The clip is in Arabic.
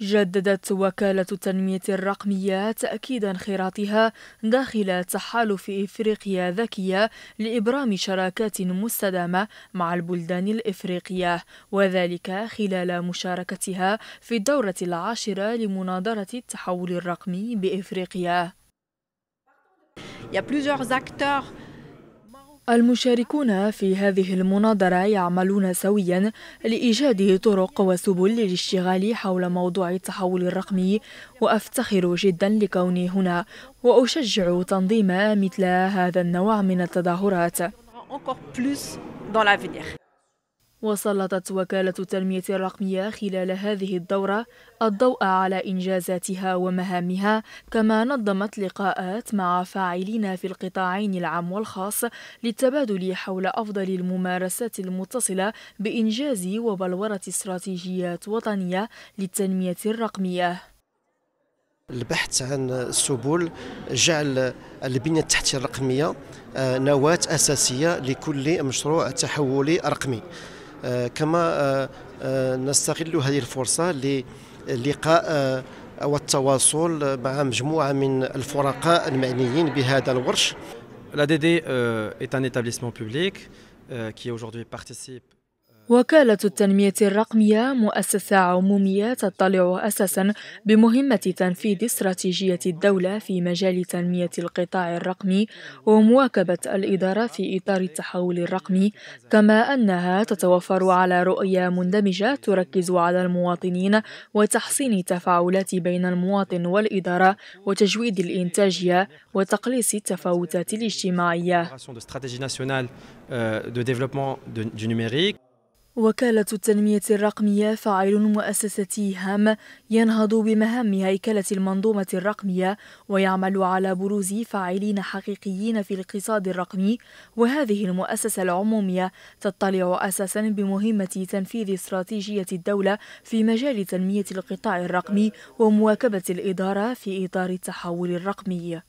جددت وكالة التنمية الرقمية تأكيد انخراطها داخل تحالف إفريقيا ذكية لإبرام شراكات مستدامة مع البلدان الإفريقية وذلك خلال مشاركتها في الدورة العاشرة لمناظرة التحول الرقمي بإفريقيا. Il y a plusieurs acteurs المشاركون في هذه المناظرة يعملون سويا لإيجاد طرق وسبل للاشتغال حول موضوع التحول الرقمي وأفتخر جدا لكوني هنا وأشجع تنظيم مثل هذا النوع من التظاهرات. وسلطت وكالة التنمية الرقمية خلال هذه الدورة الضوء على إنجازاتها ومهامها كما نظمت لقاءات مع فاعلين في القطاعين العام والخاص للتبادل حول أفضل الممارسات المتصلة بإنجاز وبلورة استراتيجيات وطنية للتنمية الرقمية. البحث عن سبل جعل البنية التحتية الرقمية آه، نواة أساسية لكل مشروع تحولي رقمي. كما آه، آه، نستغل هذه الفرصة للقاء والتواصل مع مجموعة من الفرقاء المعنيين بهذا الورش. L'ADD euh, est un établissement public euh, qui aujourd'hui participe وكالة التنمية الرقمية مؤسسة عمومية تطلع أساسا بمهمة تنفيذ استراتيجية الدولة في مجال تنمية القطاع الرقمي ومواكبة الإدارة في إطار التحول الرقمي كما أنها تتوفر على رؤية مندمجة تركز على المواطنين وتحسين التفاعلات بين المواطن والإدارة وتجويد الإنتاجية وتقليص التفاوتات الاجتماعية. وكالة التنمية الرقمية فاعل مؤسساتي هام ينهض بمهام هيكلة المنظومة الرقمية ويعمل على بروز فاعلين حقيقيين في الاقتصاد الرقمي. وهذه المؤسسة العمومية تطلع أساسا بمهمة تنفيذ استراتيجية الدولة في مجال تنمية القطاع الرقمي ومواكبة الإدارة في إطار التحول الرقمي.